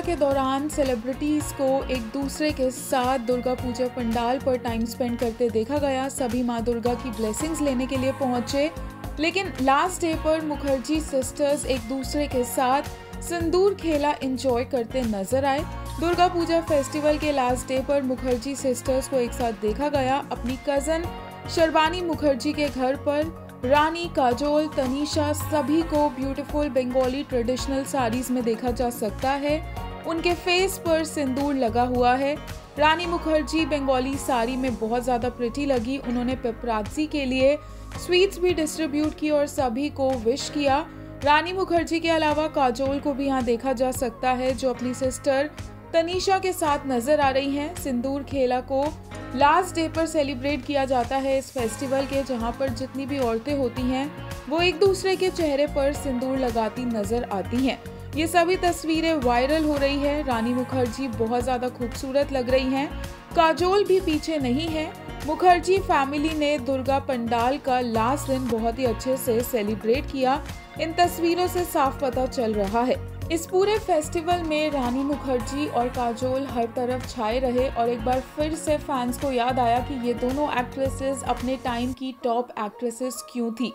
के दौरान सेलिब्रिटीज को एक दूसरे के साथ दुर्गा पूजा पंडाल पर टाइम स्पेंड करते देखा गया। सभी माँ दुर्गा की ब्लेसिंग्स लेने के लिए पहुँचे। लेकिन लास्ट डे पर मुखर्जी सिस्टर्स एक दूसरे के साथ सिंदूर खेला एंजॉय करते नज़र आए। दुर्गा पूजा फेस्टिवल के लास्ट डे पर मुखर्जी सिस्टर्स को एक साथ देखा गया। अपनी कज़न शर्बानी मुखर्जी के घर पर रानी, काजोल, तनीषा सभी को ब्यूटीफुल बंगाली ट्रेडिशनल साड़ीज में देखा जा सकता है। उनके फेस पर सिंदूर लगा हुआ है। रानी मुखर्जी बंगाली साड़ी में बहुत ज़्यादा प्रिटी लगी। उन्होंने पेपराजी के लिए स्वीट्स भी डिस्ट्रीब्यूट की और सभी को विश किया। रानी मुखर्जी के अलावा काजोल को भी यहाँ देखा जा सकता है, जो अपनी सिस्टर तनीषा के साथ नज़र आ रही हैं। सिंदूर खेला को लास्ट डे पर सेलिब्रेट किया जाता है इस फेस्टिवल के, जहाँ पर जितनी भी औरतें होती हैं, वो एक दूसरे के चेहरे पर सिंदूर लगाती नज़र आती हैं। ये सभी तस्वीरें वायरल हो रही है। रानी मुखर्जी बहुत ज़्यादा खूबसूरत लग रही हैं। काजोल भी पीछे नहीं है। मुखर्जी फैमिली ने दुर्गा पंडाल का लास्ट दिन बहुत ही अच्छे से सेलिब्रेट किया। इन तस्वीरों से साफ़ पता चल रहा है। इस पूरे फेस्टिवल में रानी मुखर्जी और काजोल हर तरफ़ छाए रहे और एक बार फिर से फैंस को याद आया कि ये दोनों एक्ट्रेसेस अपने टाइम की टॉप एक्ट्रेसेस क्यों थी।